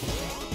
Wow.